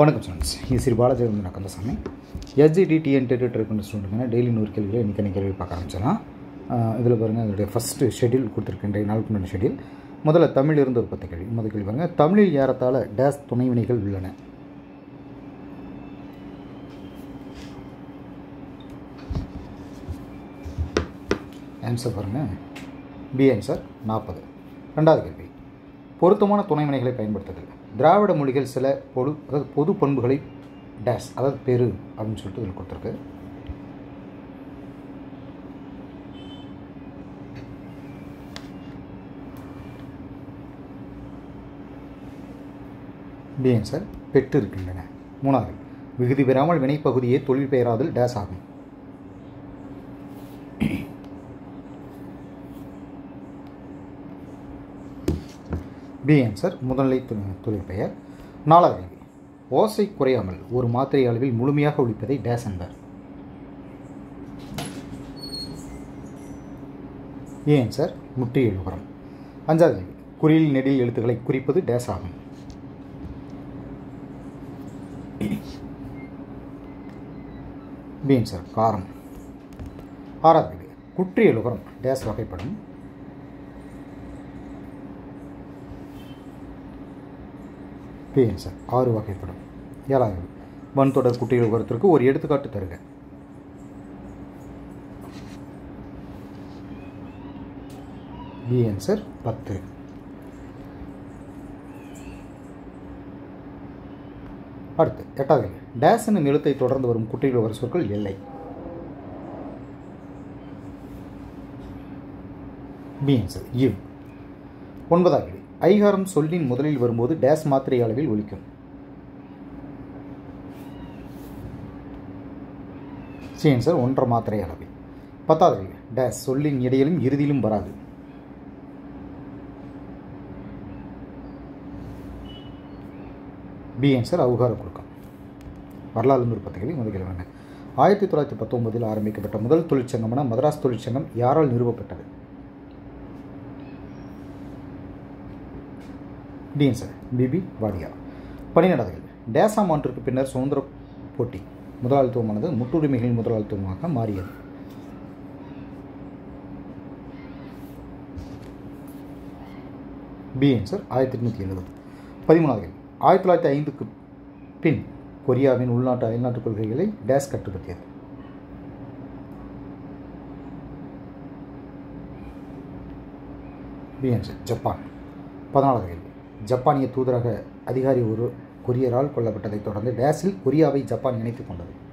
வணக்கம் ஸ்டூடெண்ட்ஸ் இது ஸ்ரீ பாலாஜி வந்து கந்தசாமி எஸ்ஜிடி டிஎன்டி ட்ரை பண்ண ஸ்டூடெண்ட்டுங்க டெய்லி நூறு கேள்விகளை இன்றைக்கி கேள்வி பார்க்க ஆரம்பிச்சிடலாம். இதில் பாருங்கள் அதனுடைய ஃபஸ்ட்டு ஷெடியூல் கொடுத்துருக்கேன். இன்றைய நாளுக்கு முன்னாடி ஷெடியூல் முதல்ல தமிழ் இருந்து ஒரு பத்து கேள்வி. முதல் கேள்வி பாருங்கள் தமிழில் ஏறத்தால் டேஸ் துணைவினைகள் உள்ளன. ஆன்சர் பாருங்கள் பி ஆன்சர் நாற்பது ரெண்டாவது கேள்வி. பொருத்தமான துணைவினைகளை பயன்படுத்துதல். திராவிட மொழிகள் சில பொது அதாவது பொது பண்புகளை டேஸ் அதாவது பெரு அப்படின்னு சொல்லிட்டு இதில் கொடுத்துருக்கு. பி ஆன்சர் பெற்று இருக்கின்றன மூணாவது விகுதி பெறாமல் வினைப்பகுதியே தொழில் பெயராதல் டேஸ் ஆகும். பி ஆன்சர் முதல்நிலை தொழில் பெயர். நாலாவது கேள்வி. ஓசை குறையாமல் ஒரு மாத்திரை அளவில் முழுமையாக ஒழிப்பதை டேஸ் என்பர். ஏ ஆன்சர் முற்றி எழுபுறம் அஞ்சாவது கேள்வி. குறியில் நெடில் எழுத்துக்களை குறிப்பது டேஸ் ஆகும். பி ஆன்சர் காரம். ஆறாவது கேள்வி. குற்றி எழுபுறம் டேஸ் வகைப்படும். பி ஆறு வகைப்படும். ஏழாவது வன் தொடர் குட்டிகள் உரத்திற்கு ஒரு எடுத்துக்காட்டு தருக. பி ஆன்சர் பத்து. அடுத்து எட்டாவது கேள்வி. டேஸ் என்னும் எழுத்தை தொடர்ந்து வரும் குட்டிகள் வரும் சொற்கள் எல்லை. பி ஆன்சர் இவ். ஒன்பதாவது ஐகாரம் சொல்லின் முதலில் வரும்போது டேஸ் மாத்திரை அளவில் ஒழிக்கும் சி ஆன்சர் ஒன்றரை மாத்திரை அளவில். பத்தாவது டேஸ் சொல்லின் இடையிலும் இறுதியிலும் வராது. பி ஆன்சர் அவுகார குறுக்கம் வரலாறு நுற்பத்திகளை முதலில் வேண்டும் முதல் ஆயிரத்தி தொள்ளாயிரத்தி பத்தொன்பதில் ஆரம்பிக்கப்பட்ட முதல் தொழிற்சங்கமான மதராஸ் தொழிற்சங்கம் யாரால் நிறுவப்பட்டது? டி ஆன்சர் பிபி வாடியா பன்னிரெண்டாவது கேள்வி டேசாம் பின்னர் சுதந்திர போட்டி முதலாளித்துவமானது முட்டுரிமைகளின் முதலாளித்துவமாக மாறியது. பி ஆன்சர் ஆயிரத்தி எட்நூற்றி எழுபது. பதிமூணாவது கேள்வி ஆயிரத்தி தொள்ளாயிரத்தி ஐந்துக்கு பின் கொரியாவின் உள்நாட்டு அயல்நாட்டு கொள்கைகளை டேஸ் கட்டுப்படுத்தியது. B answer Japan. பதினாலாவது கேள்வி ஜப்பானிய தூதரக அதிகாரி ஒரு கொரியரால் கொல்லப்பட்டதைத் தொடர்ந்து டேஸில் கொரியாவை ஜப்பான் இணைத்துக் கொண்டது.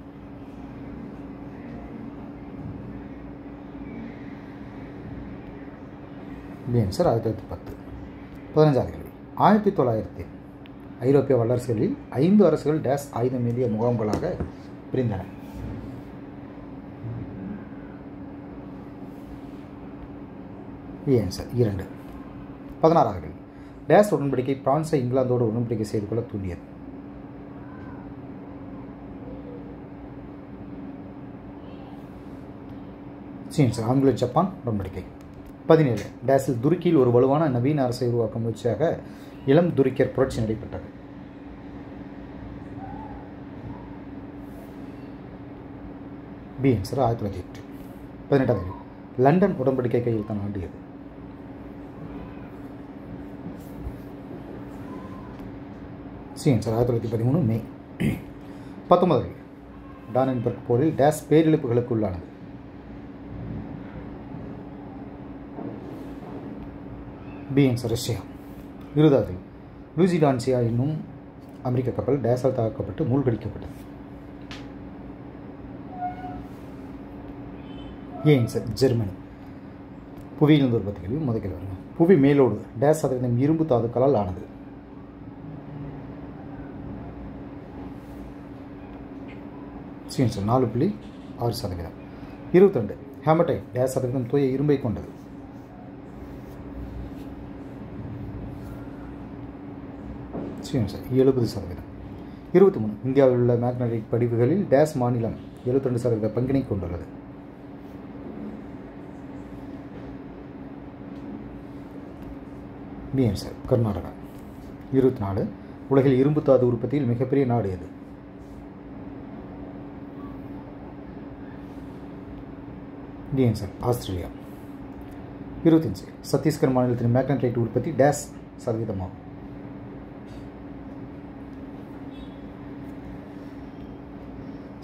பி ஆன்சர் ஆயிரத்தி தொள்ளாயிரத்தி பத்து. பதினஞ்சாவது கேள்வி ஆயிரத்தி தொள்ளாயிரத்தி ஐரோப்பிய வல்லரசுகளில் ஐந்து அரசுகள் டேஸ் ஆயுதம் ஏந்திய முகாம்களாக பிரிந்தன. பி ஆன்சர் இரண்டு. பதினாறாவது டேஸ் உடன்படிக்கை பிரான்ஸை இங்கிலாந்தோடு உடன்படிக்கை செய்து கொள்ள தூண்டியது. சீன்ஸ் ஆங்கில ஜப்பான் உடன்படிக்கை. பதினேழு டேஸில் துருக்கியில் ஒரு வலுவான நவீன அரசை உருவாக்கும் முயற்சியாக இளம் துருக்கியர் புரட்சி நடைபெற்றது. பி ஆன்சர் ஆயிரத்தி தொள்ளாயிரத்தி எட்டு. பதினெட்டாம் தேதி லண்டன் உடன்படிக்கை கையில் தான் ஆண்டியது. சி ஆயிரத்தி தொள்ளாயிரத்தி பதிமூணு மே. பத்தொன்பது. டானன்பர்க் போரில் டேஸ் பேரிழப்புகளுக்கு உள்ளானது. B answer Russia. இருபதாவது லூசிடான்சியா என்னும் அமெரிக்க கப்பல் டேஸால் தாக்கப்பட்டு மூழ்கடிக்கப்பட்டது. Answer Germany? புவியிலிருந்து ஒரு பத்து முதல் வருங்க புவி மேலோடு டேஸ் சதவீதம் இரும்பு தாதுக்களால் ஆனது. சி நாலு புள்ளி ஆறு சதவீதம். இருபத்தெண்டு ஹேமடைட் டேஸ் சதவீதம் தூய இரும்பை கொண்டது. எழுபது சதவீதம். இருபத்தி மூணு இந்தியாவில் உள்ள மேக்னடிக் படிவுகளில் டேஸ் மாநிலம் எழுபத்தி சதவீத பங்கினை கொண்டுள்ளது. B answer Karnataka. இருபத்தி நாலு உலகில் இரும்பு தாது உற்பத்தியில் மிகப்பெரிய நாடு எது? D Australia. இருபத்தஞ்சு. சத்தீஸ்கர் மாநிலத்தின் மேக்னட்ரைட் உற்பத்தி டேஸ் சதவீதமாகும்.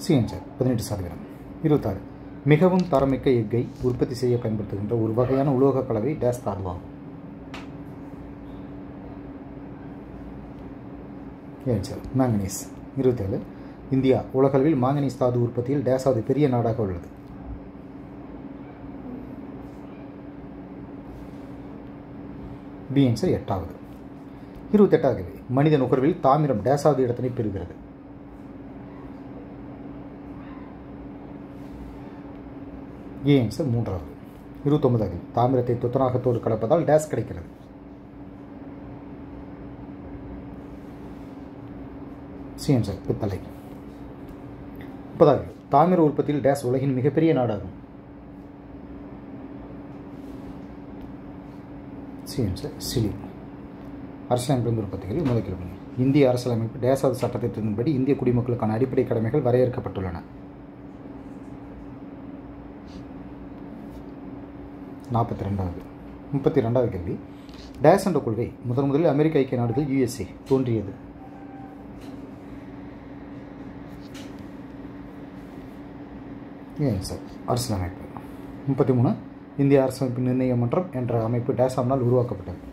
சிஎன்ஜர் பதினெட்டு சதவீதம். இருபத்தாறு. மிகவும் தரமிக்க எஃகை உற்பத்தி செய்ய பயன்படுத்துகின்ற ஒரு வகையான உலோக கலவை டேஸ் தாதுவாகும். ஏன்சர் மேங்கனீஸ் இருபத்தேழு. இந்தியா உலகளவில் மாங்கனீஸ் தாது உற்பத்தியில் டேஸாவது பெரிய நாடாக உள்ளது. பி ஆன்சர் எட்டாவது. இருபத்தெட்டாவது கேள்வி. மனித நுகர்வில் தாமிரம் டேஸாவது இடத்தினை பெறுகிறது. ஏ ஆன்சர் மூன்றாவது. இருபத்தொன்பதாவது தாமிரத்தை துத்தநாகத்தோடு கலப்பதால் டேஸ் கிடைக்கிறது. சி ஆன்சர் பித்தளை. முப்பதாவது தாமிர உற்பத்தியில் டேஸ் உலகின் மிகப்பெரிய நாடாகும். C answer Chile. அரசியலமைப்பு உற்பத்திகளில் முதல் கேள்வி இந்திய அரசியலமைப்பு டேசாவது சட்டத்திட்டத்தின்படி இந்திய குடிமக்களுக்கான அடிப்படை கடமைகள் வரையறுக்கப்பட்டுள்ளன. நாற்பத்தி ரெண்டாவது முப்பத்தி ரெண்டாவது கேள்வி. டேஸ் என்ற கொள்கை முதன் முதலில் அமெரிக்க ஐக்கிய நாடுகள் யுஎஸ்ஏ தோன்றியது. ஏன் சார்? அரசியலமைப்பு. முப்பத்தி மூணு. இந்திய அரசமைப்பு நிர்ணய மன்றம் என்ற அமைப்பு டேசாம்னால் உருவாக்கப்பட்டது.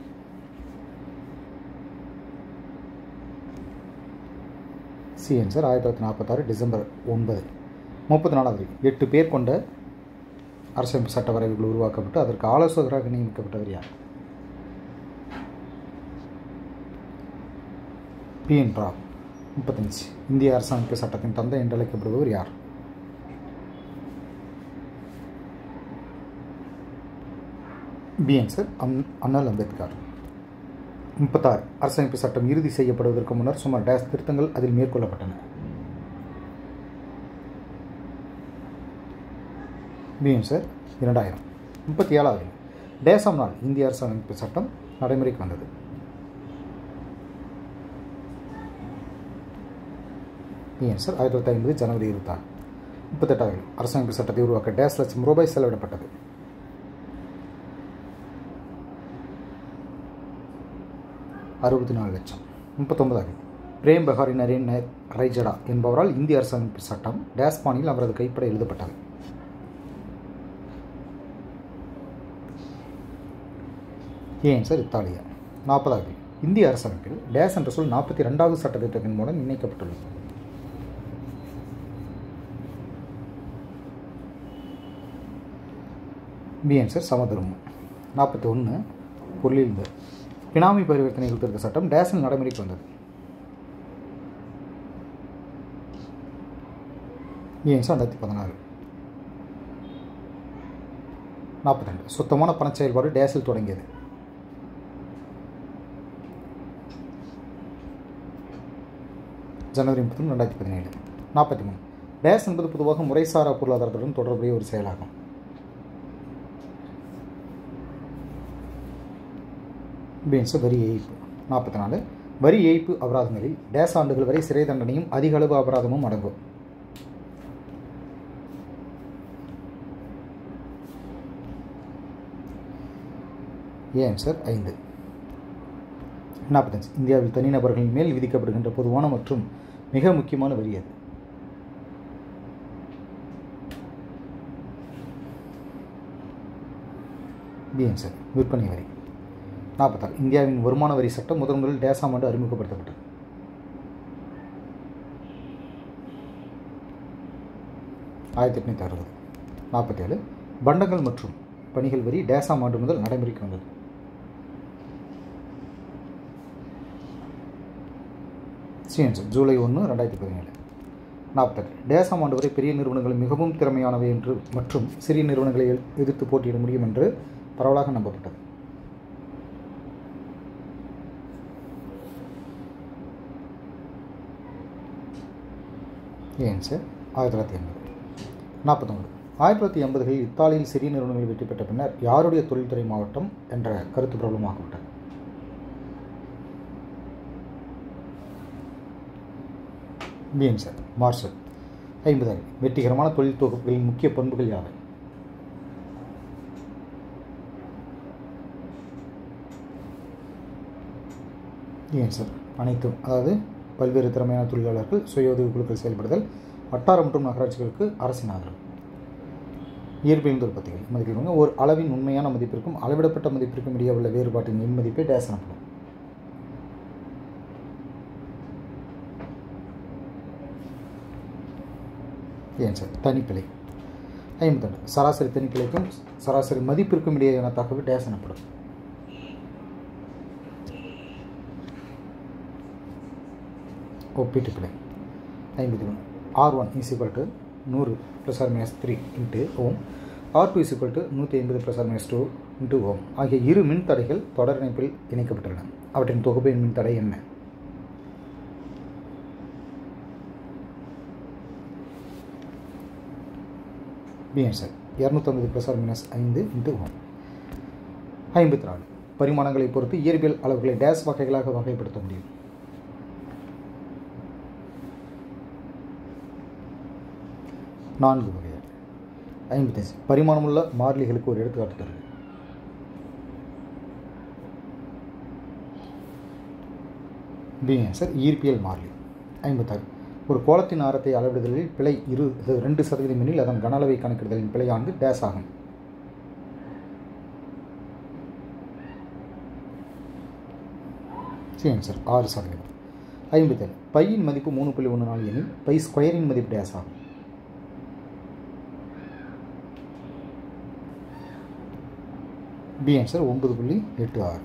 சி ஆன்சர் ஆயிரத்தி தொள்ளாயிரத்தி நாற்பத்தாறு டிசம்பர் ஒன்பது. முப்பத்தி நாலாவது எட்டு பேர் கொண்ட அரசமைப்பு சட்ட வரைவுகள் உருவாக்கப்பட்டு அதற்கு ஆலோசகராக நியமிக்கப்பட்டவர் யார்? பி என் ராவ் முப்பத்தஞ்சு. இந்திய அரசமைப்பு சட்டத்தின் தந்தை என்றழைக்கப்படுபவர் யார்? பி ஆன்சர் அம் அண்ணல் அம்பேத்கர். முப்பத்தாறு அரசமைப்பு சட்டம் இறுதி செய்யப்படுவதற்கு முன்னர் சுமார் டேஸ் திருத்தங்கள் அதில் மேற்கொள்ளப்பட்டன. பி ஆன்சர் இரண்டாயிரம். முப்பத்தி ஏழாவது டேசம் நாள் இந்திய அரசமைப்பு சட்டம் நடைமுறைக்கு வந்தது. பி ஆன்சர் ஆயிரத்தி தொள்ளாயிரத்தி ஐம்பது ஜனவரி இருபத்தாறு. முப்பத்தெட்டாவது அரசமைப்பு சட்டத்தை உருவாக்க டேஸ் லட்சம் ரூபாய் செலவிடப்பட்டது. அறுபத்தி நாலு லட்சம். முப்பத்தொன்பதாவது பிரேம் பஹாரி நரேன் ரைஜடா என்பவரால் இந்திய அரசமைப்பு சட்டம் டேஸ்பானியில் அவரது கைப்பட எழுதப்பட்டது. ஏன் சார் இத்தாலியா? நாற்பதாவது இந்திய அரசமைப்பில் டேஸ் என்ற சொல் நாற்பத்தி ரெண்டாவது சட்டத்திட்டத்தின் மூலம் இணைக்கப்பட்டுள்ளது. பி ஆன்சர் சமதர்மம்? நாற்பத்தி ஒன்று பொருளில் பினாமி பரிவர்த்தனைகள் திருத்த சட்டம் டேஸில் நடைமுறைக்கு வந்தது. ஏன் ரெண்டாயிரத்தி பதினாறு. நாற்பத்தி ரெண்டு. சுத்தமான பண செயல்பாடு டேஸில் தொடங்கியது. ஜனவரி முப்பத்தி ரெண்டாயிரத்தி பதினேழு. நாற்பத்தி மூணு. டேஸ் என்பது பொதுவாக முறைசாரா பொருளாதாரத்துடன் தொடர்புடைய ஒரு செயலாகும். பீன்ஸ் வரி ஏய்ப்பு. நாற்பத்தி நாலு வரி ஏய்ப்பு அபராதங்களில் டேஸ் ஆண்டுகள் வரை சிறை தண்டனையும் அதிக அளவு அபராதமும் அடங்கும். ஏன் சார் ஐந்து. நாற்பத்தஞ்சு. இந்தியாவில் தனிநபர்களின் மேல் விதிக்கப்படுகின்ற பொதுவான மற்றும் மிக முக்கியமான வரி அது பிஎன் சார் விற்பனை வரி. நாற்பத்தாறு. இந்தியாவின் வருமான வரி சட்டம் முதன் முதலில் டேசாம் ஆண்டு அறிமுகப்படுத்தப்பட்டது. ஆயிரத்தி எட்நூற்றி அறுபது. நாற்பத்தேழு. பண்டங்கள் மற்றும் பணிகள் வரி டேசாம் ஆண்டு முதல் நடைமுறைக்கு வந்தது. சிஎன்ஸ் ஜூலை ஒன்று ரெண்டாயிரத்தி பதினேழு. நாற்பத்தெட்டு டேசாம் ஆண்டு வரை பெரிய நிறுவனங்கள் மிகவும் திறமையானவை என்று மற்றும் சிறிய நிறுவனங்களை எதிர்த்து போட்டியிட முடியும் என்று பரவலாக நம்பப்பட்டது. ஏன் சார் ஆயிரத்தி தொள்ளாயிரத்தி எண்பது. நாற்பத்தொம்பது ஆயிரத்தி தொள்ளாயிரத்தி எண்பதுகளில் இத்தாலியில் சிறிய நிறுவனங்கள் வெற்றி பெற்ற பின்னர் யாருடைய தொழில்துறை மாவட்டம் என்ற கருத்து பிரபலமாகிவிட்டது பிஎன் சார் மார்ஷல் ஐம்பதாயிரம் வெற்றிகரமான தொழில் தொகுப்புகளின் முக்கிய பண்புகள் யாவை? ஏன் சார் அனைத்தும் அதாவது பல்வேறு திறமையான தொழிலாளர்கள் சுய உதவி குழுக்கள் செயல்படுதல் வட்டார மற்றும் நகராட்சிகளுக்கு அரசின் ஆதரவு. இயற்பியல் உற்பத்திகள். மதிப்பிடுவாங்க ஒரு அளவின் உண்மையான மதிப்பிற்கும் அளவிடப்பட்ட மதிப்பிற்கும் இடையே உள்ள வேறுபாட்டின் எண் மதிப்பை டேஸ் எனப்படும் ஏன் சார்? தனிப்பிழை. ஐம்பத்தொன்று. சராசரி தனிப்பிழைக்கும் சராசரி மதிப்பிற்கும் இடையேயான தகவல் டேஸ் எனப்படும் ஒப்பீட்டு பிழை ஐம்பத்தி ஒன்று. R one is equal to நூறு plus R minus three into ohm R two is equal to நூற்றி ஐம்பது plus R minus two into ohm ஆகிய இரு மின்தடைகள் தொடர் இணைப்பில் இணைக்கப்பட்டுள்ளன. அவற்றின் தொகுப்பின் மின்தடை என்ன? பிஎன் சார் இரநூத்தொம்பது ப்ளஸ் ஆர் மைனஸ் ஐந்து இன்ட்டு ஓம் ஐம்பத்தி நாலு. பரிமாணங்களை பொறுத்து இயற்பியல் அளவுகளை டேஸ் வகைகளாக வகைப்படுத்த முடியும். நான்கு வகையாக ஐம்பத்தஞ்சு பரிமாணமுள்ள மாறிலிகளுக்கு ஒரு எடுத்துக்காட்டு தருது பி ஆன்சர் ஈர்ப்பியல் மாறிலி. ஐம்பத்தாறு. ஒரு கோலத்தின் ஆரத்தை அளவிடுதலில் பிழை இரு ரெண்டு சதவீதம் எனில் அதன் கன அளவை கணக்கிடுதலின் பிழையானது டேஸ் ஆகும். சி ஆன்சர் ஆறு சதவீதம். ஐம்பத்தேழு. பையின் மதிப்பு மூணு புள்ளி ஒன்று நாலு எனில் பை ஸ்கொயரின் மதிப்பு டேஸ் ஆகும். பி ஆன்சர் ஒன்பது புள்ளி எட்டு ஆறு.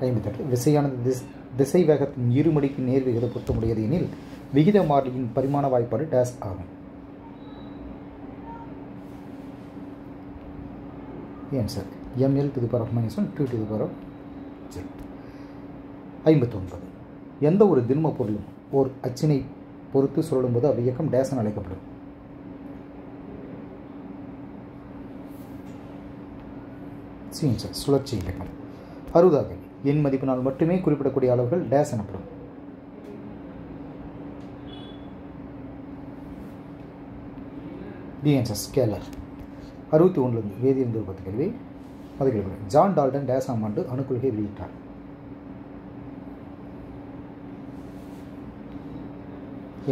ஐம்பத்தெட்டு. விசையானது திஸ் திசை வேகத்தின் இருமடிக்கு நேர் விகித பொருத்தமுடையது எனில் விகித மாறிலியின் பரிமாண வாய்ப்பாடு டேஸ் ஆகும். Answer ML to the power of minus one two to the power of ஐம்பத்தொன்பது. எந்த ஒரு திண்ம பொருளும் ஓர் அச்சினை பொறுத்து சுழலும்போது அவ்வியக்கம் டேஸ் என அழைக்கப்படும். சீன்சர் சுழற்சி இயக்கம் அறுபதாக எண் மதிப்பினால் மட்டுமே குறிப்பிடக்கூடிய அளவுகள் டேஸ் எனப்படும். டிஎன்சஸ் ஸ்கேலர் அறுபத்தி ஒன்றுலேருந்து வேதியிருந்து பத்து கேள்வி அது கேள்வி ஜான் டால்டன் டேஸ் ஆம் ஆண்டு அணுக்கொள்கை வெளியிட்டார்.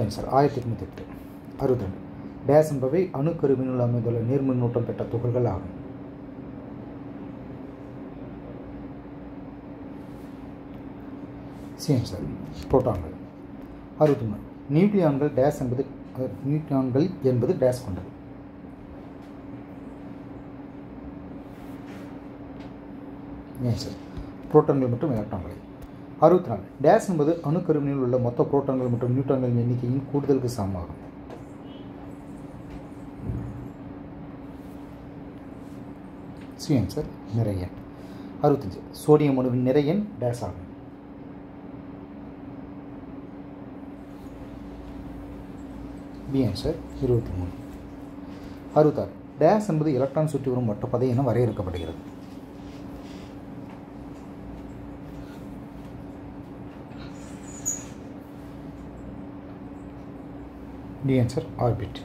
ஆன்சர் ஆயிரத்தி எட்நூத்தி எட்டு. அறுபத்தி ரெண்டு. டேஸ் என்பவை அணுக்கருவினுள் அமைந்துள்ள நீர்மின்னூட்டம் பெற்ற துகள்கள் ஆகும். சேம் சார் புரோட்டான்கள் அறுபத்தி மூணு நியூட்ரியான்கள் டேஸ் என்பது நியூட்ரியான்கள் என்பது டேஸ் கொண்டது. ஏன் சார்? புரோட்டான்கள் மற்றும் எலக்ட்ரான்களை. அறுபத்தி நாலு டேஸ் என்பது அணுக்கருவினில் உள்ள மொத்த புரோட்டான்கள் மற்றும் நியூட்ரான்களின் எண்ணிக்கையின் கூடுதலுக்கு சமமாகும். சி ஆன்சர் நிறையன் அறுபத்தஞ்சு. சோடியம் அணுவின் நிறைய டேஸ் ஆகும். பி ஆன்சர் இருபத்தி மூணு. அறுபத்தாறு. டேஸ் என்பது எலக்ட்ரான் சுற்றி வரும் மற்ற என வரையறுக்கப்படுகிறது. டி ஆன்சர் ஆர்பிட்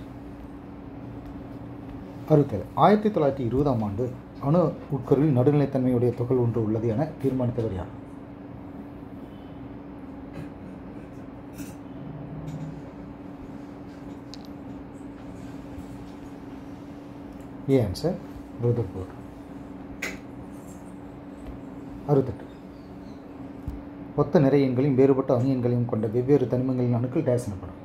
அறுபத்தேழு. ஆயிரத்தி தொள்ளாயிரத்தி இருபதாம் ஆண்டு அணு உட்கருவில் நடுநிலைத்தன்மையுடைய தொகை ஒன்று உள்ளது என தீர்மானித்தவர் யார்? ஏ ஆன்சர் ருதர்பூர் அறுபத்தெட்டு. ஒத்த நிறை எண்களையும் வேறுபட்ட அணு எண்களையும் கொண்ட வெவ்வேறு தனிமங்களின் அணுக்கள் டேஸ் எனப்படும்.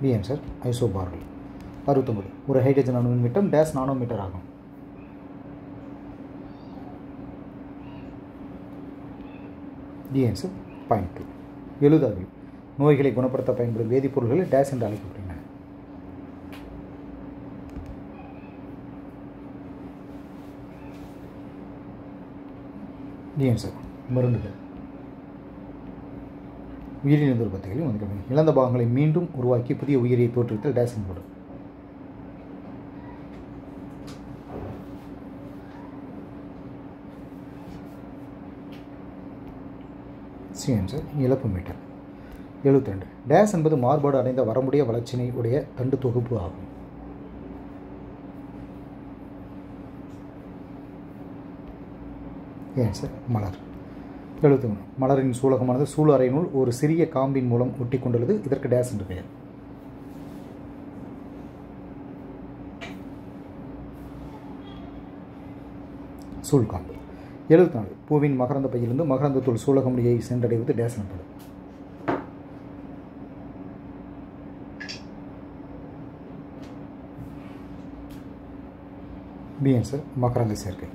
பி ஆன்சர் ஐசோபார்கள். அறுபத்தொம்பது ஒரு ஹைட்ரஜன் அணுவின் விட்டம் டேஸ் நானோமீட்டர் ஆகும். டி ஆன்சர் பாயிண்ட் டூ எழுதாது நோய்களை குணப்படுத்த பயன்படும் வேதிப்பொருள்கள் டேஸ் என்று அழைக்கப்படுகின்றன. டி சார் மருந்துகள். உயிரிழந்த உற்பத்திகளில் ஒன்று இழந்த பாகங்களை மீண்டும் உருவாக்கி புதிய உயிரியை தோற்றுவித்தல் டேஸ் போடும் சி ஆன்சர் இழப்பு மீட்டர் எழுபத்தி ரெண்டு டேஸ் என்பது மாறுபாடு அடைந்த வரமுடைய வளர்ச்சினை உடைய தண்டு தொகுப்பு ஆகும். ஏன் சார்? மலர். எழுபத்தி மூணு மலரின் சூலகமானது சூழறையினுள் ஒரு சிறிய காம்பின் மூலம் ஒட்டி கொண்டுள்ளது. இதற்கு டேஸ் என்று பெயர். சூழ்காம்பு. எழுபத்தி நாலு பூவின் மகரந்த பையிலிருந்து மகரந்தத்துள் சூலகமுடியை சென்றடைவது டேஸ் எனப்படும் பி ஆன்சர் மகரந்த சேர்க்கை.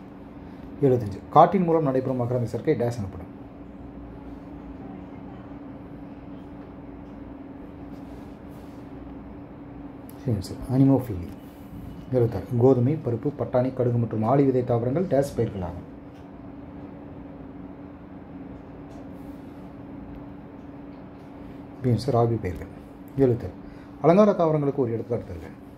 எழுபத்தஞ்சு காட்டின் மூலம் நடைபெறும் மகரந்த சேர்க்கை டேஸ் எனப்படும் சரி சார் அனிமோஃபிலி. எழுபத்தாறு கோதுமை பருப்பு பட்டாணி கடுகு மற்றும் ஆளி விதை தாவரங்கள் டேஸ் பயிர்களாகும். பீன்ஸ் ராபி பயிர்கள். எழுத்தர் அலங்கார தாவரங்களுக்கு ஒரு எடுத்துக்காட்டு தருகிறேன் ஏன்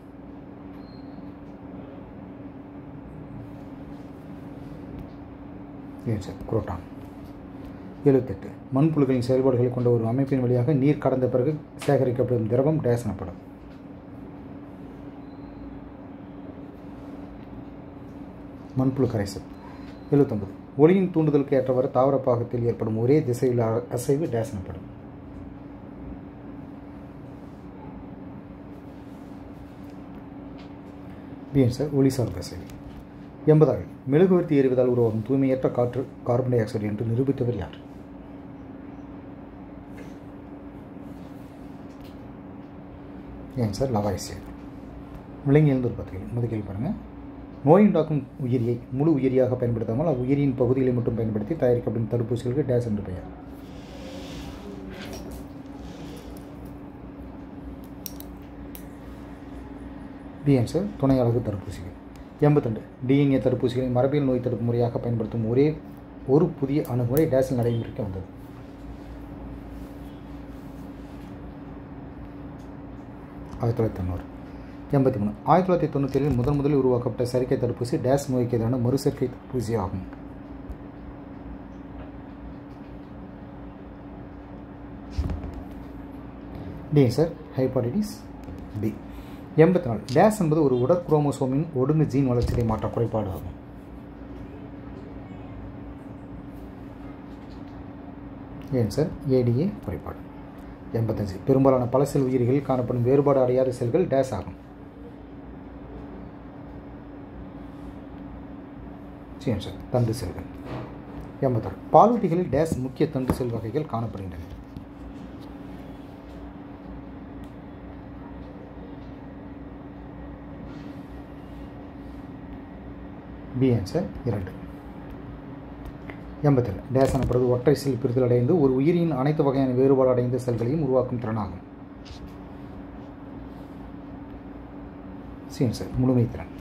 சார்? குரோட்டான் எழுபத்தெட்டு. மண்புழுக்களின் செயல்பாடுகளை கொண்ட ஒரு அமைப்பின் வழியாக நீர் கடந்த பிறகு சேகரிக்கப்படும் திரவம் டேஸ் எனப்படும் மண்புழு கரைசல் எழுபத்தொம்பது ஒளியின் தூண்டுதலுக்கு ஏற்றவாறு தாவர பாகத்தில் ஏற்படும் ஒரே திசையில் அசைவு டேஸ் எனப்படும் பிஎன் சார் ஒளிசார் அசைவு. என்பதால் மெழுகுவர்த்தி எறிவதால் உருவாகும் தூய்மையற்ற காற்று கார்பன் டை ஆக்சைடு என்று நிரூபித்தவர் யார்? ஏன் சார்? லவாய்சியர் விலங்கியல் ஒரு பத்து முதல் கேள்வி பாருங்கள் நோயுண்டாக்கும் உயிரியை முழு உயிரியாக பயன்படுத்தாமல் அவ்வுயிரியின் பகுதிகளை மட்டும் பயன்படுத்தி தயாரிக்கப்படும் தடுப்பூசிகளுக்கு டேஸ் என்று பெயர். பி ஆன்சர் துணை அழகு தடுப்பூசிகள். எண்பத்தெண்டு. டிஎன்ஏ தடுப்பூசிகளை மரபியல் நோய் தடுப்பு முறையாக பயன்படுத்தும் ஒரே ஒரு புதிய அணுகுமுறை டேசில் நடைமுறைக்கு வந்தது. ஆயிரத்தி தொள்ளாயிரத்தி தொண்ணூறு. எண்பத்தி மூணு. ஆயிரத்தி தொள்ளாயிரத்தி தொண்ணூற்றி ஏழில் முதன் முதலில் உருவாக்கப்பட்ட செயற்கை தடுப்பூசி டேஸ் நோய்க்கு எதிரான மறுசெயற்கை தடுப்பூசி ஆகும். D sir? ஹைபாடிட்டிஸ் பி எண்பத்தி நாலு. டேஸ் என்பது ஒரு உடற்குரோமோசோமின் ஒடுங்கு ஜீன் வளர்ச்சியை மாற்ற குறைபாடு ஆகும் ஏன் சார்? ஏடிஏ குறைபாடு. எண்பத்தஞ்சு. பெரும்பாலான பல செல் உயிரிகளில் காணப்படும் வேறுபாடு அடையாத செல்கள் டேஸ் ஆகும். சரி சார்? தண்டு செல்கள். எண்பத்தாறு. பாலூட்டிகளில் டேஸ் முக்கிய தண்டு செல் வகைகள் காணப்படுகின்றன. பி ஆன்சர் இரண்டு. எண்பத்தேழு. டேஸ் எனப்படுவது ஒற்றை செல் பிரிதல் அடைந்து ஒரு உயிரின் அனைத்து வகையான வேறுபாடு அடைந்த செல்களையும் உருவாக்கும் திறனாகும். சி ஆன்சர் முழுமை திறன்.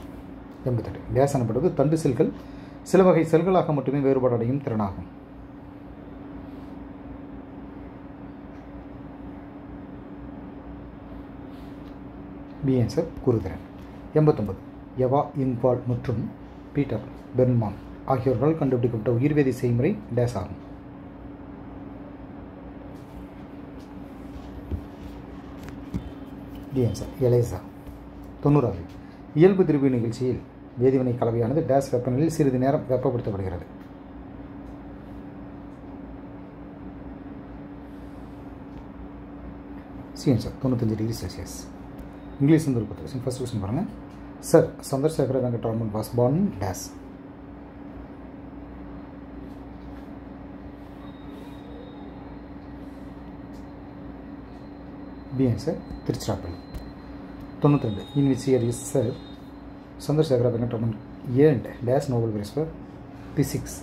எண்பத்தெட்டு. டேஸ் எனப்படுவது தண்டு செல்கள் சில வகை செல்களாக மட்டுமே வேறுபாடு அடையும் திறனாகும். பி ஆன்சர் குருதிறன் எண்பத்தொன்பது. எவா இன்பால் மற்றும் பீட்டர் பெர்ன்மான் ஆகியோர்களால் கண்டுபிடிக்கப்பட்ட உயிர்வேதி செய்முறை டேஸ் ஆகும். டி ஆன்சர் எலேசா தொண்ணூறாவது. இயல்பு திருப்பி நிகழ்ச்சியில் வேதிவினை கலவையானது டேஸ் வெப்பநிலையில் சிறிது நேரம் வெப்பப்படுத்தப்படுகிறது. சிஎன் சார் தொண்ணூத்தஞ்சு டிகிரி செல்சியஸ் இங்கிலீஷ் வந்து ஒரு பத்து கொஸ்டின் ஃபர்ஸ்ட் கொஸ்டின் பாருங்கள் sir Chandrasekhara Venkataraman was born in this B answer Tiruchirappalli தொண்ணூற்றி ரெண்டு in which year is sir Chandrasekhara Venkataraman earned the Nobel prize for physics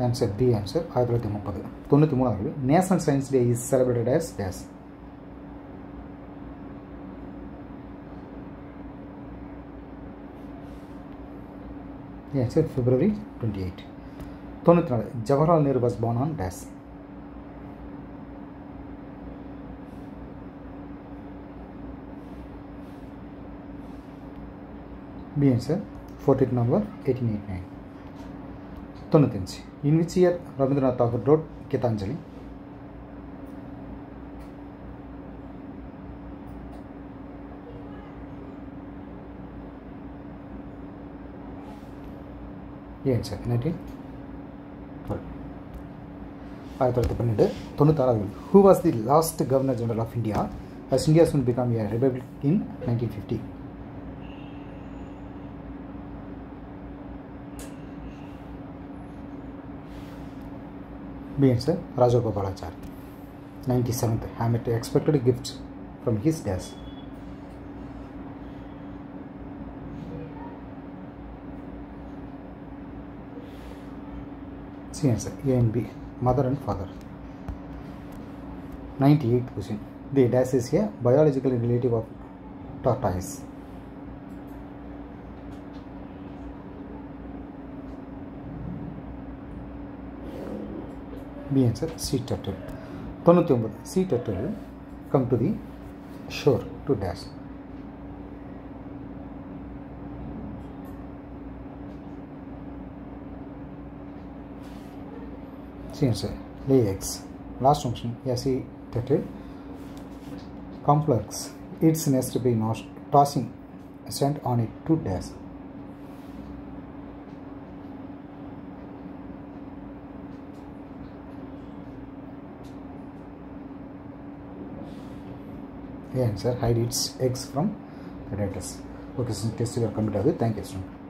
answer D answer ஆயிரத்தி தொள்ளாயிரத்தி முப்பது தொண்ணூற்றி மூணாவது national science day is celebrated as this answer February twenty eight தொண்ணூற்றி நாலு Jawaharlal Nehru was born on this B answer fourteen November eighteen eight nine தொண்ணூத்தஞ்சு in Which year Rabindranath Tagore wrote Gitanjali ஏன் sir nineteen twelve ஆயிரத்தி தொள்ளாயிரத்தி பன்னெண்டு தொண்ணூத்தாறாவது who was the last governor general of India as India soon became a republic in 1950. B answer Rajagopalachari. 97th Hammett expected gifts from his death. C answer A and B mother and father. 98 question. The dash is a biological relative of tortoise. B answer sea turtle. 99. Sea turtle come to the shore to dash. C answer lay eggs. Last function yeah, sea turtle complex its nest be not tossing sent on it to dash. Answer hide its eggs from predators. Okay, so test your computer. Thank you, student.